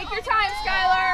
Take your time, Skylar.